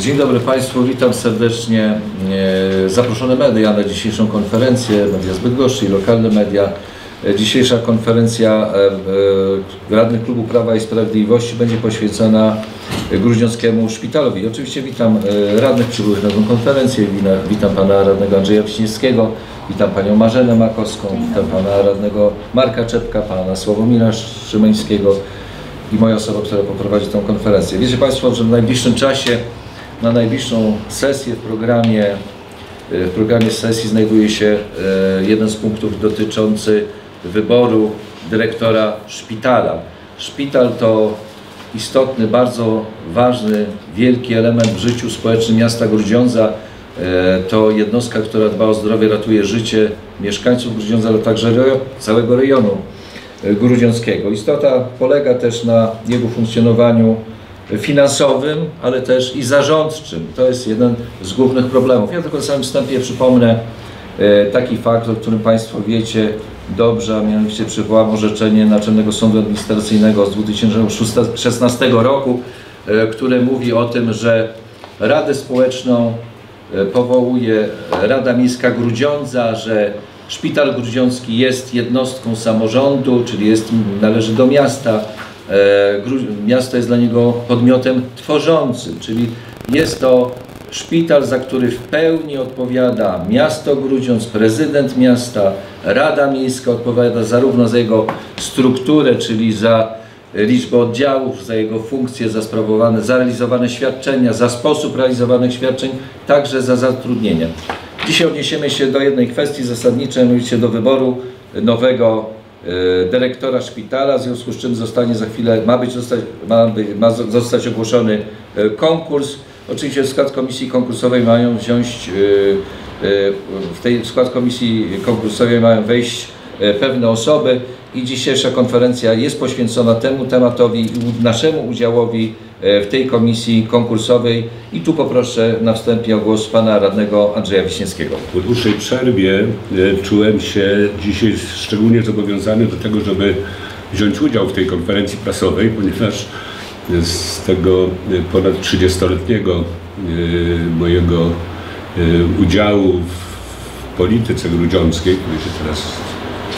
Dzień dobry Państwu, witam serdecznie e, zaproszone media na dzisiejszą konferencję, media z Bydgoszczy i lokalne media. E, Dzisiejsza konferencja e, radnych Klubu Prawa i Sprawiedliwości będzie poświęcona Gruźniowskiemu Szpitalowi. Oczywiście witam radnych przybyłych na tę konferencję, witam Pana radnego Andrzeja Wiśniewskiego, witam Panią Marzenę Makowską, witam Pana radnego Marka Czepka, Pana Sławomira Szymeńskiego i moja osoba, która poprowadzi tę konferencję. Wiecie Państwo, że w najbliższym czasie, na najbliższą sesję w programie, e, w programie sesji znajduje się e, jeden z punktów dotyczący wyboru dyrektora szpitala. Szpital to istotny, bardzo ważny, wielki element w życiu społecznym miasta Grudziądza. E, To jednostka, która dba o zdrowie, ratuje życie mieszkańców Grudziądza, ale także całego rejonu grudziąckiego. Istota polega też na jego funkcjonowaniu finansowym, ale też i zarządczym. To jest jeden z głównych problemów. Ja tylko na samym wstępie przypomnę e, taki fakt, o którym Państwo wiecie dobrze, a mianowicie przywołam orzeczenie Naczelnego Sądu Administracyjnego z 2016 roku, e, które mówi o tym, że Radę Społeczną e, powołuje Rada Miejska Grudziądza, że Szpital Grudziącki jest jednostką samorządu, czyli jest, należy do miasta. E, Miasto jest dla niego podmiotem tworzącym, czyli jest to szpital, za który w pełni odpowiada miasto Grudziądz, prezydent miasta, Rada Miejska odpowiada zarówno za jego strukturę, czyli za liczbę oddziałów, za jego funkcje, za sprawowane, za realizowane świadczenia, za sposób realizowanych świadczeń, także za zatrudnienie. Dzisiaj odniesiemy się do jednej kwestii zasadniczej, mianowicie do wyboru nowego dyrektora szpitala, w związku z czym zostanie za chwilę, ma, być zostać, ma, ma zo- zostać ogłoszony e, konkurs. Oczywiście w skład komisji konkursowej mają wziąć, e, e, w tej w skład komisji konkursowej mają wejść e, pewne osoby i dzisiejsza konferencja jest poświęcona temu tematowi i naszemu udziałowi e, w tej komisji konkursowej i tu poproszę na wstępie o głos pana radnego Andrzeja Wiśniewskiego. Po dłuższej przerwie e, czułem się dzisiaj szczególnie zobowiązany do tego, żeby wziąć udział w tej konferencji prasowej, ponieważ z tego e, ponad 30-letniego e, mojego e, udziału w polityce grudziąckiej, który się teraz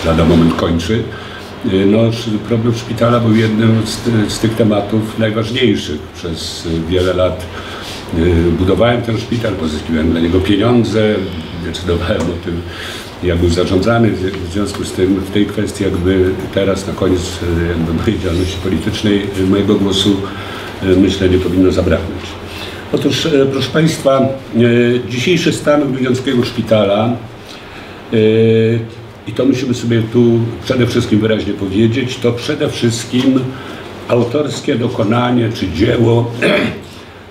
lada moment kończy, e, no, problem szpitala był jednym z, z tych tematów najważniejszych. Przez e, wiele lat e, budowałem ten szpital, pozyskiwałem dla niego pieniądze, decydowałem o tym, jak był zarządzany. W związku z tym w tej kwestii jakby teraz na koniec jakby mojej działalności politycznej mojego głosu myślę nie powinno zabraknąć. Otóż, proszę Państwa, dzisiejszy stan Grudziąckiego Szpitala i to musimy sobie tu przede wszystkim wyraźnie powiedzieć, to przede wszystkim autorskie dokonanie czy dzieło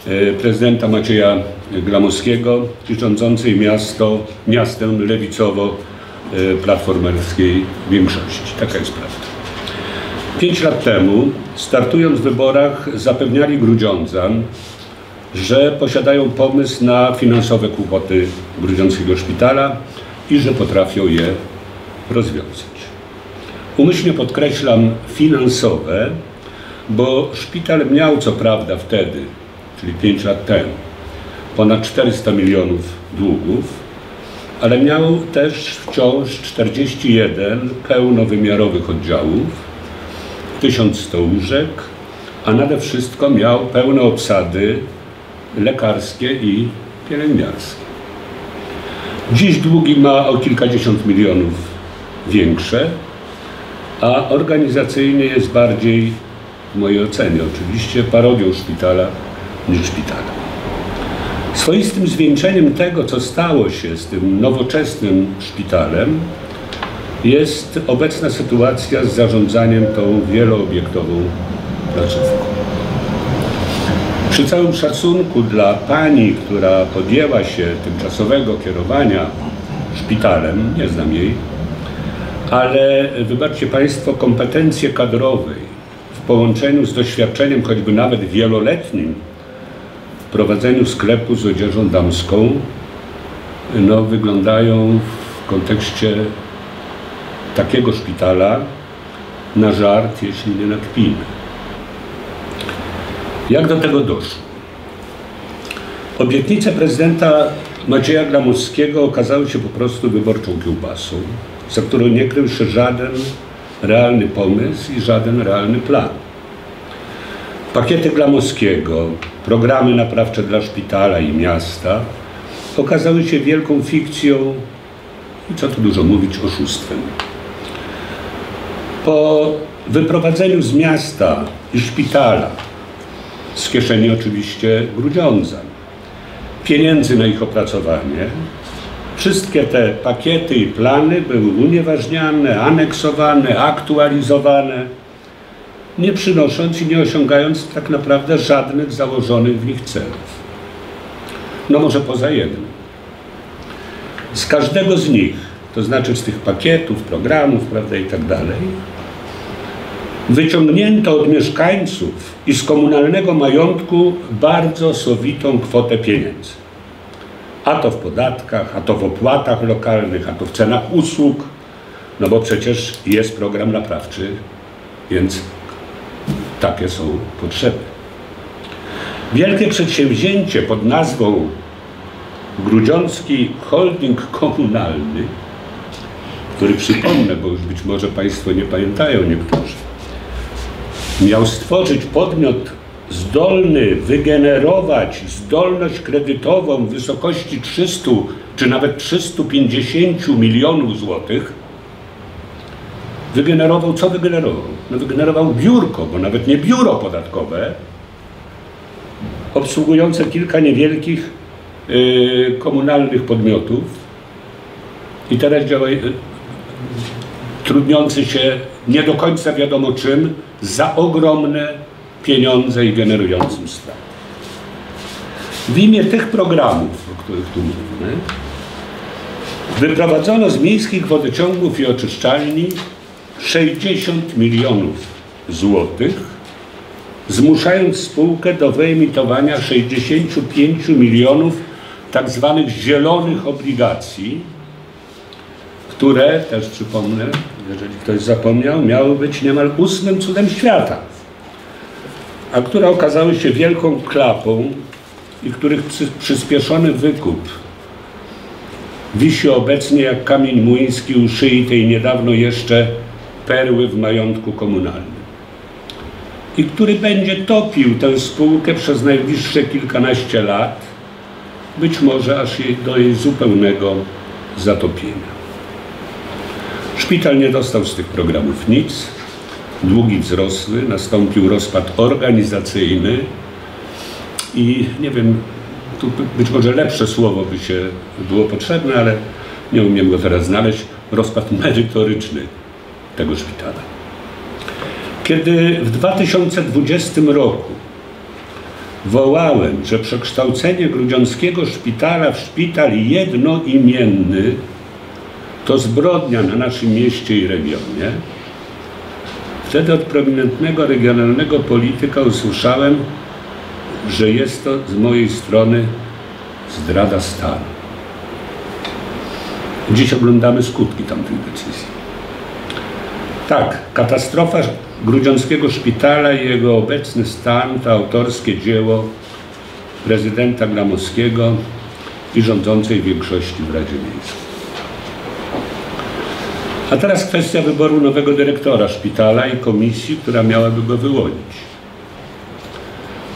e, prezydenta Macieja Glamowskiego rządzącej miasto, miastem lewicowo-platformerskiej większości. Taka jest prawda. Pięć lat temu, startując w wyborach, zapewniali Grudziądzan, że posiadają pomysł na finansowe kłopoty Grudziąckiego Szpitala i że potrafią je rozwiązać. Umyślnie podkreślam finansowe, bo szpital miał co prawda wtedy, czyli 5 lat temu, ponad 400 milionów długów, ale miał też wciąż 41 pełnowymiarowych oddziałów, 1100 łóżek, a nade wszystko miał pełne obsady lekarskie i pielęgniarskie. Dziś długi ma o kilkadziesiąt milionów większe, a organizacyjnie jest bardziej, w mojej ocenie oczywiście, parodią szpitala niż szpitala. Swoistym zwieńczeniem tego, co stało się z tym nowoczesnym szpitalem, jest obecna sytuacja z zarządzaniem tą wielooobiektową placówką. Przy całym szacunku dla pani, która podjęła się tymczasowego kierowania szpitalem, nie znam jej, ale wybaczcie Państwo, kompetencje kadrowej w połączeniu z doświadczeniem, choćby nawet wieloletnim, w prowadzeniu sklepu z odzieżą damską, no, wyglądają w kontekście takiego szpitala na żart, jeśli nie na kpinę. Jak do tego doszło? Obietnice prezydenta Macieja Gramowskiego okazały się po prostu wyborczą kiełbasą, za którą nie krył się żaden realny pomysł i żaden realny plan. Pakiety Glamowskiego, programy naprawcze dla szpitala i miasta okazały się wielką fikcją i co tu dużo mówić, oszustwem. Po wyprowadzeniu z miasta i szpitala, z kieszeni oczywiście Grudziądza, pieniędzy na ich opracowanie, wszystkie te pakiety i plany były unieważniane, aneksowane, aktualizowane, nie przynosząc i nie osiągając tak naprawdę żadnych założonych w nich celów. No może poza jednym. Z każdego z nich, to znaczy z tych pakietów, programów, prawda i tak dalej, wyciągnięto od mieszkańców i z komunalnego majątku bardzo sowitą kwotę pieniędzy. A to w podatkach, a to w opłatach lokalnych, a to w cenach usług, no bo przecież jest program naprawczy, więc takie są potrzeby. Wielkie przedsięwzięcie pod nazwą Grudziącki Holding Komunalny, który przypomnę, bo już być może Państwo nie pamiętają niektórzy, miał stworzyć podmiot zdolny wygenerować zdolność kredytową w wysokości 300 czy nawet 350 milionów złotych, wygenerował, co wygenerował? No wygenerował biurko, bo nawet nie biuro podatkowe, obsługujące kilka niewielkich y, komunalnych podmiotów i teraz działa y, trudniący się nie do końca wiadomo czym, za ogromne pieniądze i generującym strat. W imię tych programów, o których tu mówimy, wyprowadzono z miejskich wodociągów i oczyszczalni 60 milionów złotych, zmuszając spółkę do wyemitowania 65 milionów tak zwanych zielonych obligacji, które, też przypomnę, jeżeli ktoś zapomniał, miały być niemal ósmym cudem świata, a które okazały się wielką klapą i których przyspieszony wykup wisi obecnie jak kamień młyński u szyi tej niedawno jeszcze perły w majątku komunalnym i który będzie topił tę spółkę przez najbliższe kilkanaście lat, być może aż do jej zupełnego zatopienia. Szpital nie dostał z tych programów nic, długi wzrosły, nastąpił rozpad organizacyjny i nie wiem, tu być może lepsze słowo by się było potrzebne, ale nie umiem go teraz znaleźć, rozpad merytoryczny tego szpitala. Kiedy w 2020 roku wołałem, że przekształcenie grudziąckiego szpitala w szpital jednoimienny to zbrodnia na naszym mieście i regionie, wtedy od prominentnego regionalnego polityka usłyszałem, że jest to z mojej strony zdrada stanu. Dziś oglądamy skutki tamtej decyzji. Tak, katastrofa Grudziąckiego Szpitala i jego obecny stan to autorskie dzieło prezydenta Gramowskiego i rządzącej większości w Radzie Miejskiej. A teraz kwestia wyboru nowego dyrektora szpitala i komisji, która miałaby go wyłonić.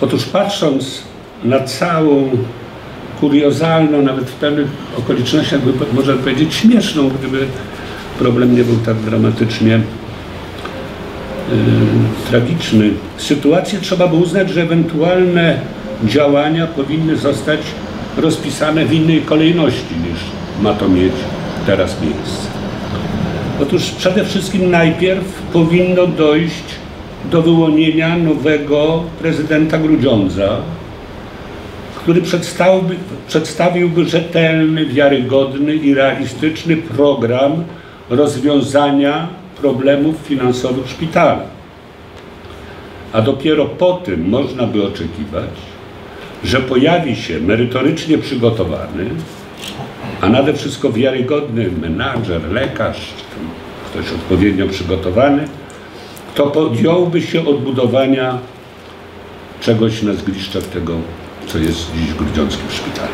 Otóż patrząc na całą kuriozalną, nawet w pewnych okolicznościach, można powiedzieć śmieszną, gdyby problem nie był tak dramatycznie Y, tragiczny sytuację, trzeba by uznać, że ewentualne działania powinny zostać rozpisane w innej kolejności niż ma to mieć teraz miejsce. Otóż przede wszystkim najpierw powinno dojść do wyłonienia nowego prezydenta Grudziądza, który przedstawiłby, przedstawiłby rzetelny, wiarygodny i realistyczny program rozwiązania problemów finansowych szpitala. A dopiero po tym można by oczekiwać, że pojawi się merytorycznie przygotowany, a nade wszystko wiarygodny menadżer, lekarz, ktoś odpowiednio przygotowany, kto podjąłby się odbudowania czegoś na zgliszczach tego co jest dziś w Grudziąckim Szpitalu.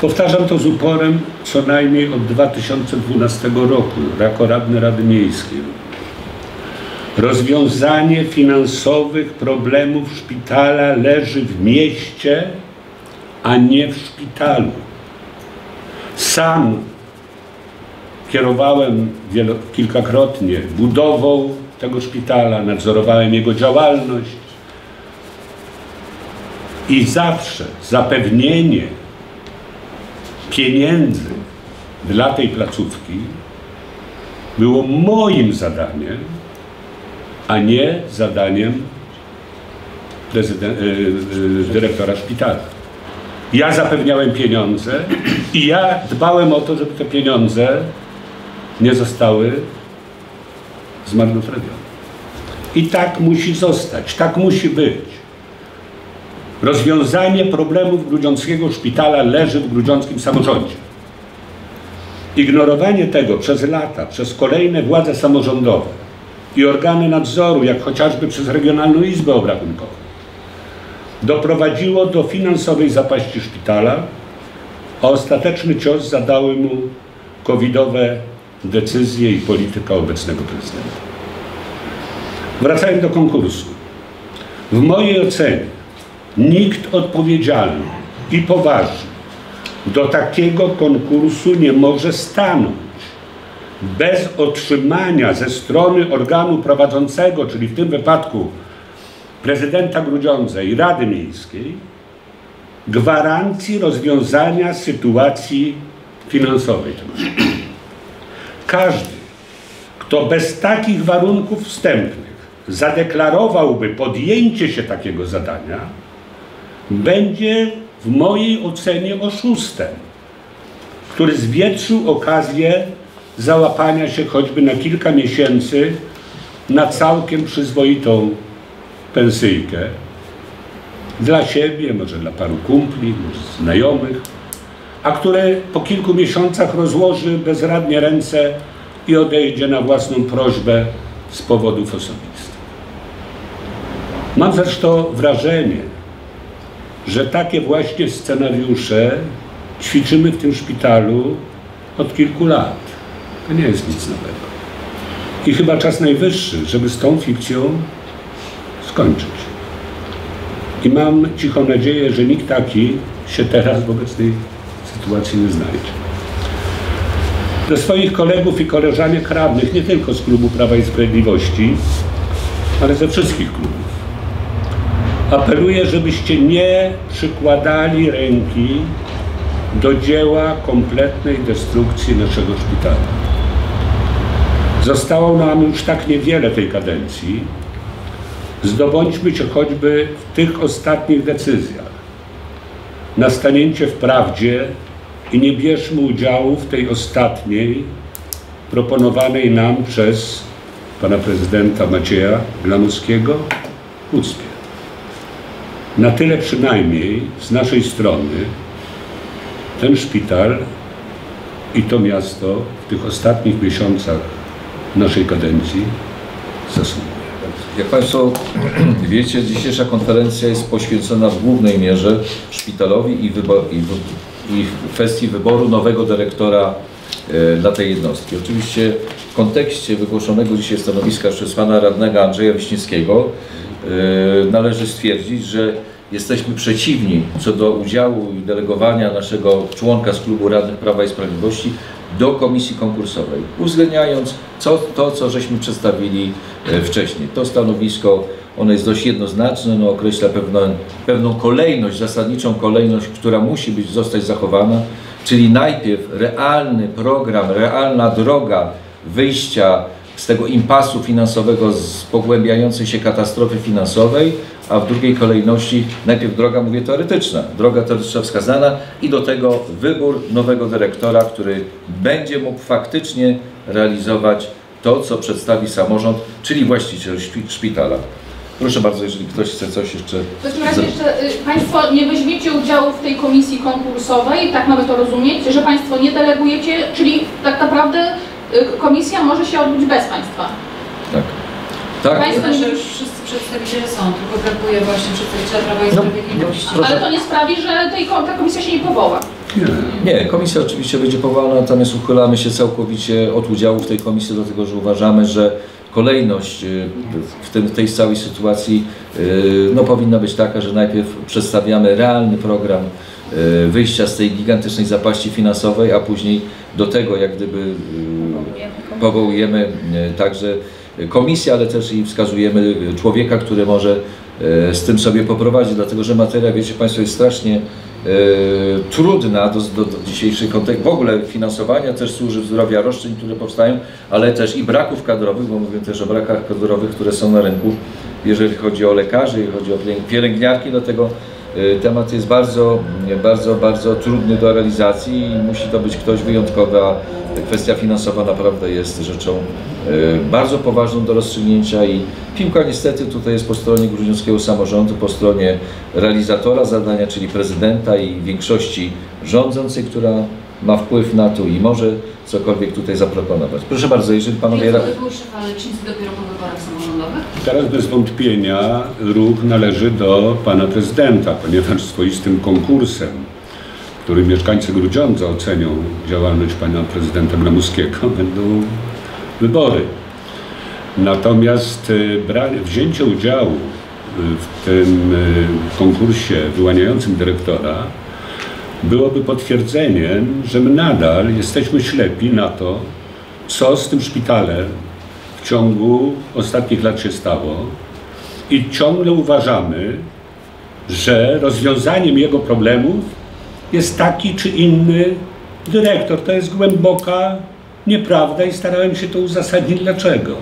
Powtarzam to z uporem co najmniej od 2012 roku, jako radny Rady Miejskiej. Rozwiązanie finansowych problemów szpitala leży w mieście, a nie w szpitalu. Sam kierowałem wielo, kilkakrotnie budową tego szpitala, nadzorowałem jego działalność i zawsze zapewnienie pieniędzy dla tej placówki było moim zadaniem, a nie zadaniem y, y, dyrektora szpitala. Ja zapewniałem pieniądze i ja dbałem o to, żeby te pieniądze nie zostały zmarnotrawione. I tak musi zostać, tak musi być. Rozwiązanie problemów grudziąckiego szpitala leży w grudziąckim samorządzie. Ignorowanie tego przez lata, przez kolejne władze samorządowe i organy nadzoru, jak chociażby przez Regionalną Izbę Obrachunkową, doprowadziło do finansowej zapaści szpitala, a ostateczny cios zadały mu covidowe decyzje i polityka obecnego prezydenta. Wracając do konkursu. W mojej ocenie nikt odpowiedzialny i poważny do takiego konkursu nie może stanąć bez otrzymania ze strony organu prowadzącego, czyli w tym wypadku prezydenta Grudziądza i Rady Miejskiej, gwarancji rozwiązania sytuacji finansowej. Każdy, kto bez takich warunków wstępnych zadeklarowałby podjęcie się takiego zadania, będzie w mojej ocenie oszustem, który zwietrzył okazję załapania się choćby na kilka miesięcy na całkiem przyzwoitą pensyjkę dla siebie, może dla paru kumpli, może znajomych, a który po kilku miesiącach rozłoży bezradnie ręce i odejdzie na własną prośbę z powodów osobistych. Mam zresztą wrażenie, że takie właśnie scenariusze ćwiczymy w tym szpitalu od kilku lat. To nie jest nic nowego. I chyba czas najwyższy, żeby z tą fikcją skończyć. I mam cichą nadzieję, że nikt taki się teraz w obecnej sytuacji nie znajdzie. Do swoich kolegów i koleżanek radnych, nie tylko z klubu Prawa i Sprawiedliwości, ale ze wszystkich klubów. Apeluję, żebyście nie przykładali ręki do dzieła kompletnej destrukcji naszego szpitala. Zostało nam już tak niewiele tej kadencji. Zdobądźmy się choćby w tych ostatnich decyzjach na stanięcie w prawdzie i nie bierzmy udziału w tej ostatniej, proponowanej nam przez pana prezydenta Macieja Glanuskiego ucpie. Na tyle przynajmniej z naszej strony ten szpital i to miasto w tych ostatnich miesiącach naszej kadencji zasługuje. Jak Państwo wiecie, dzisiejsza konferencja jest poświęcona w głównej mierze szpitalowi i, i, i kwestii wyboru nowego dyrektora e, dla tej jednostki. Oczywiście w kontekście wygłoszonego dzisiaj stanowiska przez pana radnego Andrzeja Wiśniewskiego e, należy stwierdzić, że jesteśmy przeciwni co do udziału i delegowania naszego członka z klubu radnych Prawa i Sprawiedliwości do komisji konkursowej, uwzględniając co, to, co żeśmy przedstawili e, wcześniej. To stanowisko, ono jest dość jednoznaczne, no, określa pewną, pewną kolejność, zasadniczą kolejność, która musi być, zostać zachowana, czyli najpierw realny program, realna droga wyjścia z tego impasu finansowego, z pogłębiającej się katastrofy finansowej, a w drugiej kolejności najpierw droga, mówię teoretyczna, droga teoretyczna wskazana i do tego wybór nowego dyrektora, który będzie mógł faktycznie realizować to, co przedstawi samorząd, czyli właściciel szpi- szpitala. Proszę bardzo, jeżeli ktoś chce coś jeszcze... W takim razie jeszcze y, Państwo nie weźmiecie udziału w tej komisji konkursowej, tak mamy to rozumieć, że Państwo nie delegujecie, czyli tak naprawdę komisja może się odbyć bez Państwa. Tak. Tak, Państwo nie już wszyscy przedstawiciele są, tylko brakuje właśnie przedstawiciela Prawa i No, Sprawiedliwości. no. Ale to nie sprawi, że tej, ta komisja się nie powoła. Nie. Nie, komisja oczywiście będzie powołana, natomiast uchylamy się całkowicie od udziału w tej komisji, dlatego że uważamy, że kolejność y, w, tym, w tej całej sytuacji y, no, powinna być taka, że najpierw przedstawiamy realny program y, wyjścia z tej gigantycznej zapaści finansowej, a później do tego jak gdyby y, powołujemy y, także komisję, ale też i wskazujemy człowieka, który może e, z tym sobie poprowadzić, dlatego że materia, wiecie Państwo, jest strasznie e, trudna do, do, do dzisiejszej kontekstu. W ogóle finansowania też służy zdrowia roszczeń, które powstają, ale też i braków kadrowych, bo mówię też o brakach kadrowych, które są na rynku, jeżeli chodzi o lekarzy, jeżeli chodzi o pielęg- pielęgniarki, dlatego e, temat jest bardzo, bardzo, bardzo trudny do realizacji i musi to być ktoś wyjątkowy, a kwestia finansowa naprawdę jest rzeczą e, bardzo poważną do rozstrzygnięcia i piłka niestety tutaj jest po stronie gruzińskiego samorządu, po stronie realizatora zadania, czyli prezydenta i większości rządzącej, która ma wpływ na to i może cokolwiek tutaj zaproponować. Proszę bardzo, jeżeli panowie... Szefa lecznicy dopiero po wyborach samorządowych? Teraz bez wątpienia ruch należy do pana prezydenta, ponieważ swoistym konkursem, który mieszkańcy Grudziądza ocenią działalność pana prezydenta Gramuskiego, będą wybory. Natomiast y, wzięcie udziału y, w tym y, konkursie wyłaniającym dyrektora byłoby potwierdzeniem, że my nadal jesteśmy ślepi na to, co z tym szpitalem w ciągu ostatnich lat się stało i ciągle uważamy, że rozwiązaniem jego problemów jest taki czy inny dyrektor. To jest głęboka nieprawda i starałem się to uzasadnić dlaczego.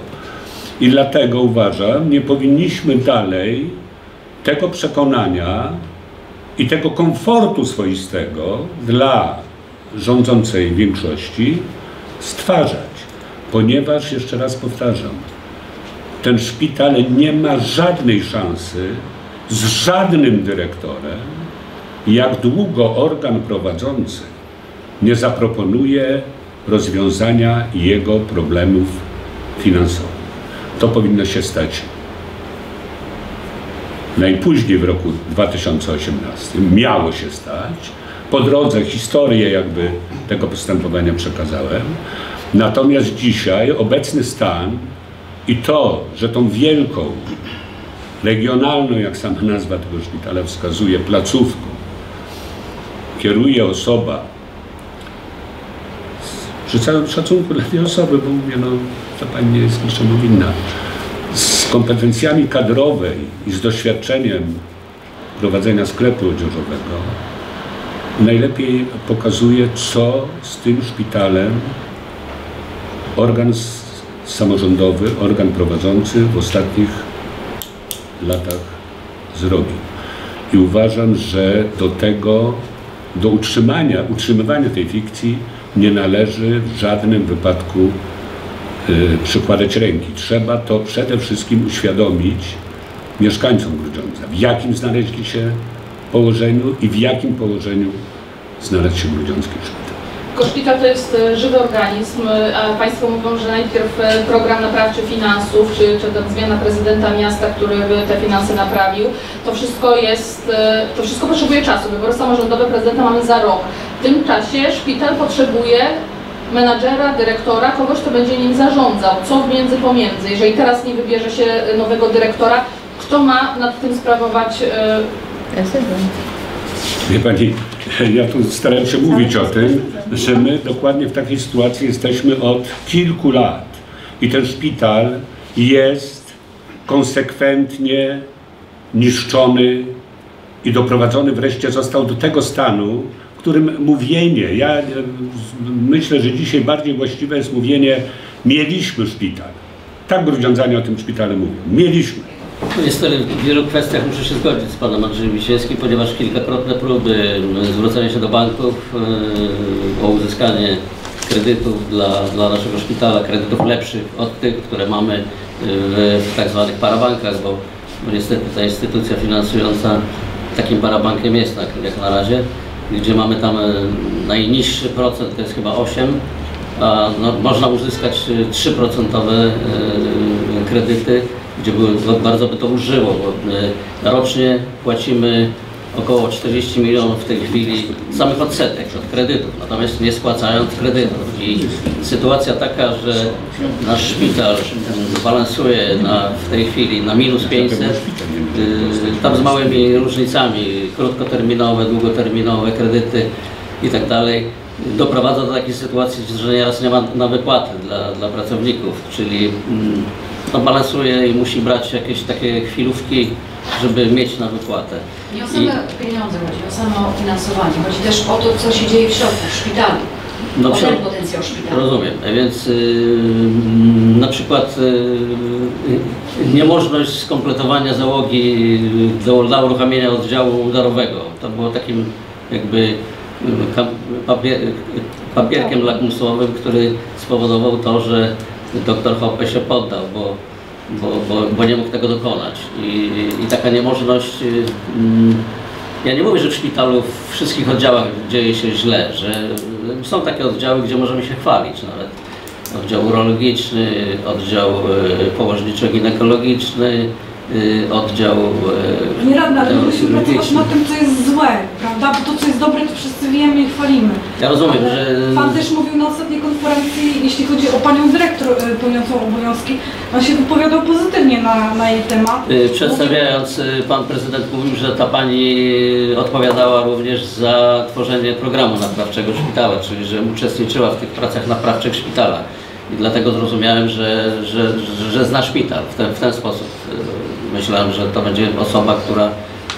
I dlatego uważam, nie powinniśmy dalej tego przekonania i tego komfortu swoistego dla rządzącej większości stwarzać. Ponieważ, jeszcze raz powtarzam, ten szpital nie ma żadnej szansy z żadnym dyrektorem, jak długo organ prowadzący nie zaproponuje rozwiązania jego problemów finansowych. To powinno się stać najpóźniej w roku 2018. Miało się stać. Po drodze historię jakby tego postępowania przekazałem. Natomiast dzisiaj obecny stan i to, że tą wielką, regionalną, jak sama nazwa tego szpitala wskazuje, placówką kieruje osoba przy całym szacunku dla tej osoby, bo mówię, no ta pani jest niczemu winna, z kompetencjami kadrowej i z doświadczeniem prowadzenia sklepu odzieżowego, najlepiej pokazuje, co z tym szpitalem organ samorządowy, organ prowadzący w ostatnich latach zrobił. I uważam, że do tego, do utrzymania, utrzymywania tej fikcji nie należy w żadnym wypadku przykładać ręki. Trzeba to przede wszystkim uświadomić mieszkańcom Grudziądza, w jakim znaleźli się położeniu i w jakim położeniu znalazł się Grudziącki Szpital. Szpital to jest e, żywy organizm, e, a Państwo mówią, że najpierw e, program naprawczy finansów, czy, czy ta zmiana prezydenta miasta, który by te finanse naprawił. To wszystko jest, to wszystko potrzebuje czasu. Wybory samorządowe prezydenta mamy za rok. W tym czasie szpital potrzebuje menadżera, dyrektora, kogoś, kto będzie nim zarządzał. Co w między pomiędzy? Jeżeli teraz nie wybierze się nowego dyrektora, kto ma nad tym sprawować e, Wie Pani, ja tu starałem się mówić o tym, że my dokładnie w takiej sytuacji jesteśmy od kilku lat. I ten szpital jest konsekwentnie niszczony i doprowadzony wreszcie został do tego stanu, którym mówienie, ja e, myślę, że dzisiaj bardziej właściwe jest mówienie mieliśmy szpital. Tak grudziądzanie o tym szpitale mówią. Mieliśmy. No Niestety w wielu kwestiach muszę się zgodzić z panem Andrzejem Wisielskim, ponieważ kilkakrotne próby zwrócenia się do banków e, o uzyskanie kredytów dla, dla naszego szpitala, kredytów lepszych od tych, które mamy e, w, tak zwanych parabankach, bo, niestety ta instytucja finansująca takim parabankiem jest tak, jak na razie, gdzie mamy tam e, najniższy procent, to jest chyba 8, a no, można uzyskać e, 3% e, kredyty gdzie bardzo by to użyło, bo e, rocznie płacimy około 40 milionów w tej chwili samych odsetek od kredytów, natomiast nie spłacając kredytów. I sytuacja taka, że nasz szpital balansuje na, w tej chwili na minus 500, y, tam z małymi różnicami, krótkoterminowe, długoterminowe kredyty i tak dalej, doprowadza do takiej sytuacji, że nieraz nie ma na wypłaty dla, dla pracowników, czyli mm, no, balansuje i musi brać jakieś takie chwilówki, żeby mieć na wypłatę. Nie o same pieniądze chodzi, o samo finansowanie. Chodzi też o to, co się dzieje w środku, w szpitalu. No, o ten potencjał szpitala. Rozumiem. Więc y, na przykład y, niemożność skompletowania załogi do, dla uruchamiania oddziału udarowego. To było takim jakby y, papier, papierkiem lakmusowym, który spowodował to, że doktor Hoppe się poddał, bo, bo, bo, bo nie mógł tego dokonać. I, i taka niemożność mm, ja nie mówię, że w szpitalu w wszystkich oddziałach dzieje się źle, że są takie oddziały, gdzie możemy się chwalić nawet. Oddział urologiczny, oddział e, położniczo-ginekologiczny, oddział e, Nie radna, ale musimy pracować nad tym, co jest złe, prawda? Bo to, co jest dobre, to wszyscy wiemy i chwalimy. Ja rozumiem, Ale że Pan też mówił na ostatniej konferencji, jeśli chodzi o panią dyrektor e, pełniącą obowiązki, on się wypowiadał pozytywnie na, na jej temat. y, przedstawiając, y, pan prezydent mówił, że ta pani odpowiadała również za tworzenie programu naprawczego szpitala, czyli że uczestniczyła w tych pracach naprawczych szpitala. I dlatego zrozumiałem, że, że, że zna szpital w ten, w ten sposób. Myślałem, że to będzie osoba, która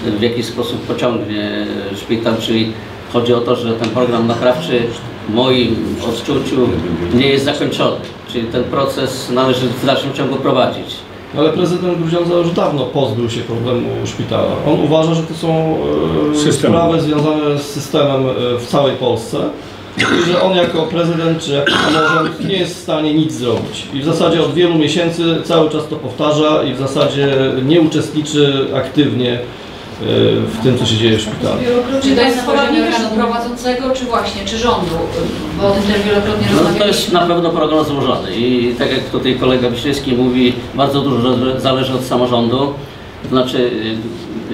w jakiś sposób pociągnie szpital, czyli chodzi o to, że ten program naprawczy w moim odczuciu nie jest zakończony. Czyli ten proces należy w dalszym ciągu prowadzić. Ale prezydent Grudziądza już dawno pozbył się problemu szpitala. On uważa, że to są e, System. sprawy związane z systemem e, w całej Polsce i że on jako prezydent czy jako samorząd nie jest w stanie nic zrobić. I w zasadzie od wielu miesięcy cały czas to powtarza i w zasadzie nie uczestniczy aktywnie e, w tym, co się dzieje w szpitalu. Czy to jest na poziomie Wielokrotnie organu prowadzącego, czy właśnie, czy rządu? Bo o tym też wielokrotnie No, to jest na pewno program złożony i tak jak tutaj kolega Wiśniewski mówi, bardzo dużo zależy od samorządu. To znaczy,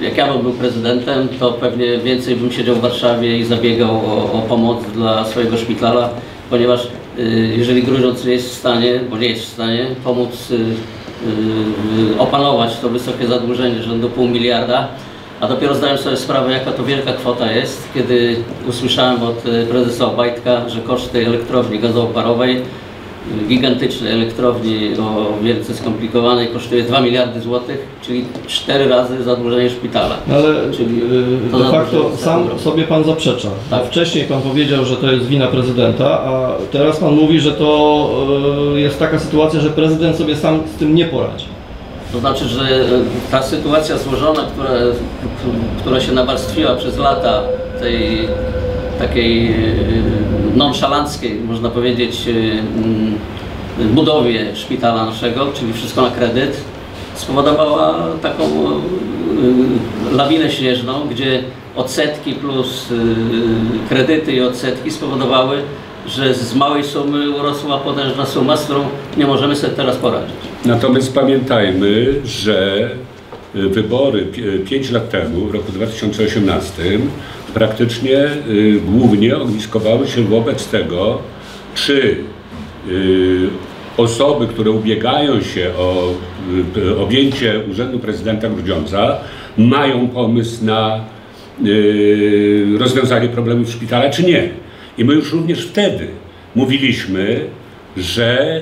jak ja bym był prezydentem, to pewnie więcej bym siedział w Warszawie i zabiegał o, o pomoc dla swojego szpitala, ponieważ y, jeżeli Grudziądz nie jest w stanie, bo nie jest w stanie pomóc y, y, opanować to wysokie zadłużenie rzędu pół miliarda, a dopiero zdałem sobie sprawę, jaka to wielka kwota jest, kiedy usłyszałem od prezesa Obajtka, że koszty elektrowni gazowo-parowej, gigantycznej elektrowni o wielce skomplikowanej, kosztuje 2 miliardy złotych, czyli 4 razy zadłużenie szpitala. No Ale Czyli y, to de facto za sam sobie pan zaprzecza. Tak. Wcześniej pan powiedział, że to jest wina prezydenta, a teraz pan mówi, że to y, jest taka sytuacja, że prezydent sobie sam z tym nie poradzi. To znaczy, że e, ta sytuacja złożona, która, która się nawarstwiła przez lata tej takiej e, nonszalanckiej, można powiedzieć, e, mm, budowie szpitala naszego, czyli wszystko na kredyt, spowodowała taką lawinę śnieżną, gdzie odsetki plus kredyty i odsetki spowodowały, że z małej sumy urosła potężna suma, z którą nie możemy sobie teraz poradzić. Natomiast pamiętajmy, że y, wybory 5 lat temu, w roku 2018, praktycznie y, głównie ogniskowały się wobec tego, czy y, osoby, które ubiegają się o y, objęcie Urzędu Prezydenta Grudziądza, mają pomysł na rozwiązanie problemów szpitala, czy nie. I my już również wtedy mówiliśmy, że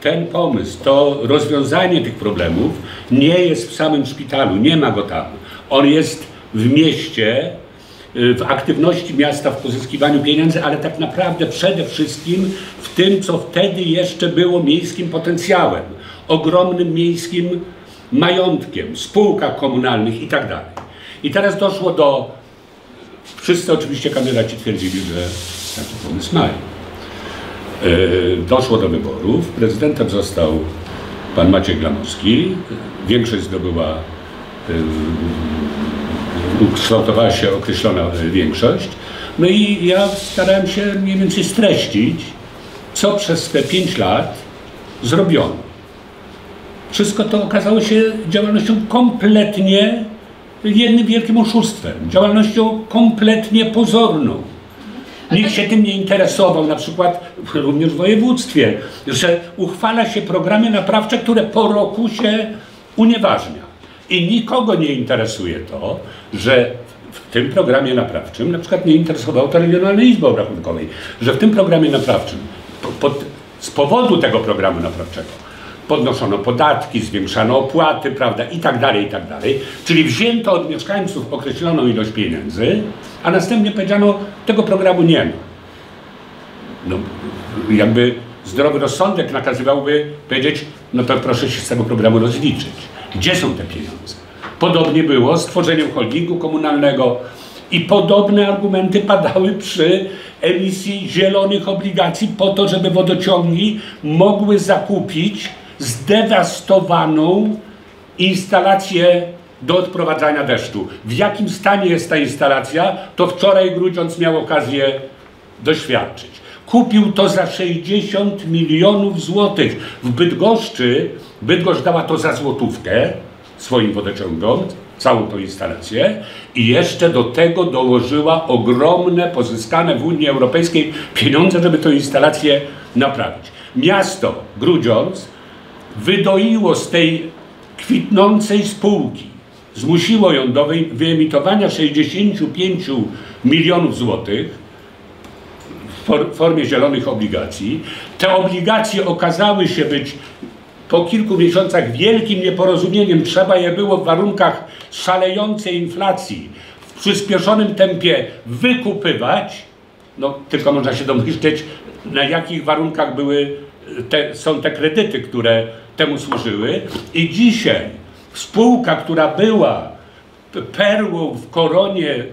ten pomysł, to rozwiązanie tych problemów nie jest w samym szpitalu, nie ma go tam. On jest w mieście, w aktywności miasta, w pozyskiwaniu pieniędzy, ale tak naprawdę przede wszystkim w tym, co wtedy jeszcze było miejskim potencjałem, ogromnym miejskim majątkiem, spółkach komunalnych i tak. I teraz doszło do Wszyscy oczywiście kandydaci twierdzili, że taki pomysł mają. E, Doszło do wyborów. Prezydentem został pan Maciej Glamowski. Większość zdobyła, e, ukształtowała się określona większość. No i ja starałem się mniej więcej streścić, co przez te pięć lat zrobiono. wszystko to okazało się działalnością kompletnie jednym wielkim oszustwem, działalnością kompletnie pozorną. Nikt się tym nie interesował, na przykład również w województwie, że uchwala się programy naprawcze, które po roku się unieważnia. I nikogo nie interesuje to, że w tym programie naprawczym, na przykład nie interesowało to Regionalnej Izby Obrachunkowej, że w tym programie naprawczym, po, pod, z powodu tego programu naprawczego, podnoszono podatki, zwiększano opłaty, prawda, i tak dalej, i tak dalej. Czyli wzięto od mieszkańców określoną ilość pieniędzy, a następnie powiedziano, tego programu nie ma. No, jakby zdrowy rozsądek nakazywałby powiedzieć, no to proszę się z tego programu rozliczyć. Gdzie są te pieniądze? Podobnie było z tworzeniem holdingu komunalnego i podobne argumenty padały przy emisji zielonych obligacji po to, żeby wodociągi mogły zakupić zdewastowaną instalację do odprowadzania deszczu. W jakim stanie jest ta instalacja, to wczoraj Grudziądz miał okazję doświadczyć. Kupił to za 60 milionów złotych. W Bydgoszczy, Bydgoszcz dała to za złotówkę swoim wodociągom, całą tą instalację i jeszcze do tego dołożyła ogromne, pozyskane w Unii Europejskiej pieniądze, żeby tę instalację naprawić. Miasto Grudziądz wydoiło z tej kwitnącej spółki, zmusiło ją do wy- wyemitowania 65 milionów złotych, w for- formie zielonych obligacji. Te obligacje okazały się być po kilku miesiącach wielkim nieporozumieniem. Trzeba je było w warunkach szalejącej inflacji w przyspieszonym tempie wykupywać. No, tylko można się domyśleć, na jakich warunkach były te, są te kredyty, które temu służyły. I dzisiaj spółka, która była perłą w koronie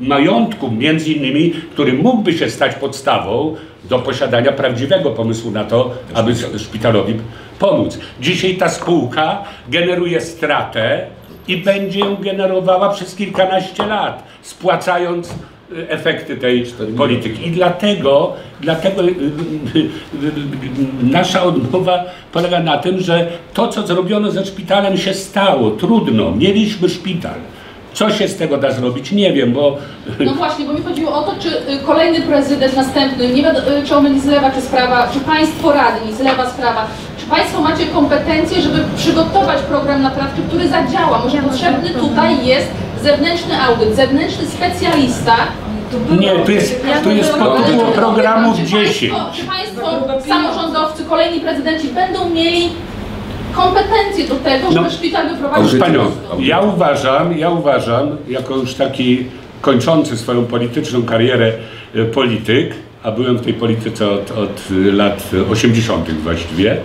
majątku, między innymi, który mógłby się stać podstawą do posiadania prawdziwego pomysłu na to, aby szpitalowi pomóc. Dzisiaj ta spółka generuje stratę i będzie ją generowała przez kilkanaście lat, spłacając y, efekty tej polityki. I dlatego, dlatego y, y, nasza odmowa polega na tym, że to, co zrobiono ze szpitalem się stało. Trudno. Mieliśmy szpital. Co się z tego da zrobić? Nie wiem, bo No właśnie, bo mi chodziło o to, czy y, kolejny prezydent następny, nie wiadomo, y, czy on będzie z lewa, czy z prawa, czy Państwo radni, z lewa, z prawa, czy Państwo macie kompetencje, żeby przygotować program naprawczy, który zadziała? Może potrzebny tutaj jest zewnętrzny audyt, zewnętrzny specjalista, To było- nie, tu jest, tu jest pod tytuł programów czy 10. Państwo, czy państwo samorządowcy, kolejni prezydenci będą mieli kompetencje do tego, żeby No. szpital wyprowadzić. Panią, ja uważam, ja uważam, jako już taki kończący swoją polityczną karierę e, polityk, a byłem w tej polityce od, od lat 80. właściwie,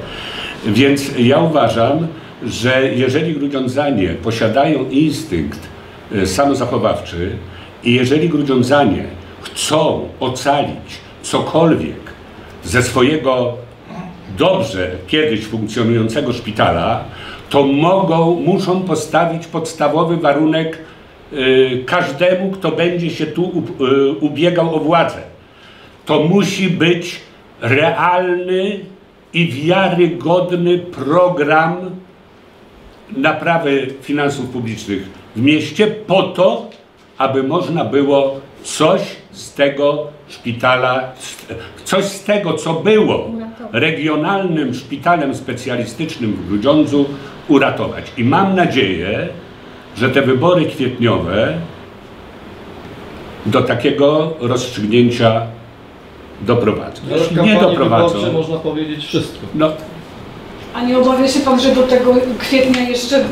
więc ja uważam, że jeżeli Grudziądzanie posiadają instynkt e, samozachowawczy i jeżeli Grudziądzanie chcą ocalić cokolwiek ze swojego dobrze kiedyś funkcjonującego szpitala, to mogą, muszą postawić podstawowy warunek y, każdemu, kto będzie się tu y, ubiegał o władzę. To musi być realny i wiarygodny program naprawy finansów publicznych w mieście po to, aby można było coś z tego szpitala, coś z tego, co było regionalnym szpitalem specjalistycznym w Grudziądzu, uratować. I mam nadzieję, że te wybory kwietniowe do takiego rozstrzygnięcia doprowadzą. Jeśli nie doprowadzą, można powiedzieć wszystko. no A nie obawia się Pan, że do tego kwietnia jeszcze e,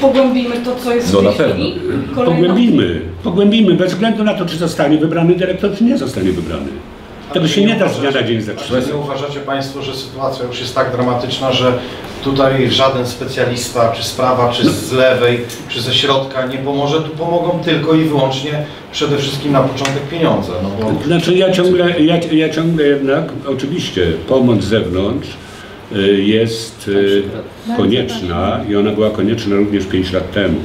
pogłębimy to, co jest No w tej na pewno. chwili? Kolejną- Pogłębimy, pogłębimy, bez względu na to, czy zostanie wybrany dyrektor, czy nie zostanie wybrany. Tego się nie da z dnia na dzień zatrzymać. nie uważacie Państwo, że sytuacja już jest tak dramatyczna, że tutaj żaden specjalista, czy z prawa, czy z lewej, czy ze środka nie pomoże? Tu pomogą tylko i wyłącznie przede wszystkim na początek pieniądze. No bo Znaczy ja ciągle, ja, ja ciągle jednak, oczywiście pomoc z zewnątrz y, jest y, konieczna i ona była konieczna również 5 lat temu.